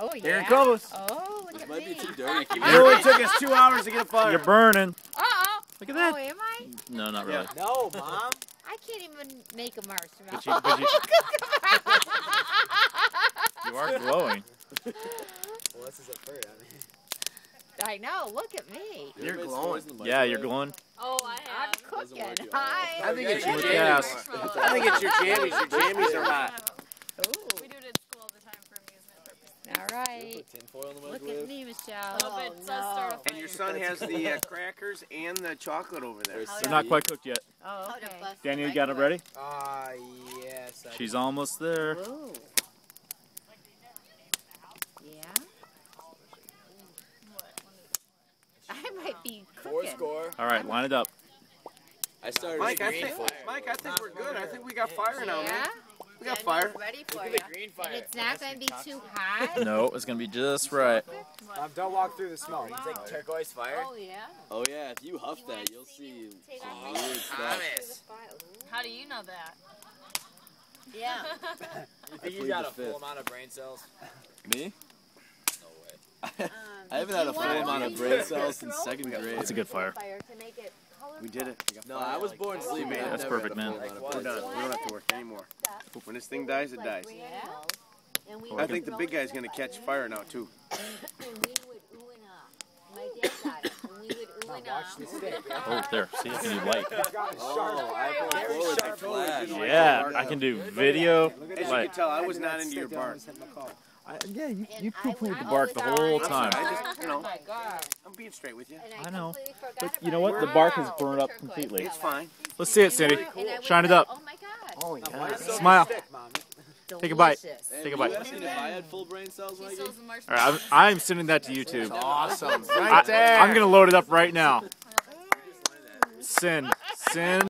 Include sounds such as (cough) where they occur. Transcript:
Oh yeah. Here it goes. Oh, look This at might me. be too dirty. Keep (laughs) only took us two hours to get a (laughs) fire. You're burning. Uh oh. Look at that. Oh, that. am I? No, not really. No, mom. I can't even make a marshmallow. But you, but you, (laughs) you are glowing. Well, this is a first. I mean, I know. Look at me. You're You're glowing. glowing. Yeah, you're glowing. Oh, I I'm cooking. work. Hi. I think it's your jammies. I think it's your jammies. Your jammies are hot. Ooh. We do it at school all the time for amusement purposes. All right. Put tinfoil in the Look at me, Michelle. Oh, but it does start. And your son has the uh, crackers and the chocolate over there. They're not quite cooked yet. Oh, okay. Daniel, you got it ready? Ah, yes. I She's almost there. Ooh. Yeah. I might be cooking. Four score. All right, line it up. I started Mike, I think. Mike, I think we're good. I think we got fire now, Yeah. man. We got fire. Ready for you. the green fire. And it's not going to be too hot. (laughs) No, it's gonna be just right. Um, don't walk through the smoke. It's like turquoise fire. Oh yeah. Oh yeah, if you huff that, you'll see Take some off weird stuff. How do you know that? Yeah. (laughs) You think you got a full amount of brain cells? Me? No way. (laughs) I haven't had a full amount of brain cells since second grade. That's a good fire. We did it. No, fire. I was born sleeping. made it. That's perfect, man. full amount of We're done. We don't have to work anymore. When this thing dies, it dies. I think the big guy's gonna catch fire now too. (coughs) Oh, there. See, I can do light. It's got a sharp Oh, I have a Very forward sharp flash. Yeah, I can do video. Look As you can tell, I was not into your bark. I, yeah, you, And you I poo-pooed the bark the whole time. I just, you know, Oh my god. I'm being straight with you. I know. But you know what? The bark has burned up completely. It's fine. Let's see it, Cindy. Shine it up. Oh my god. Oh yeah. Smile. Take a bite. Delicious. Take a bite. You asked I had full brain cells, He Mikey? sells the All marshmallow. right, I'm, I'm sending that to YouTube. Awesome. Right there. I'm gonna load it up right now. Send, send.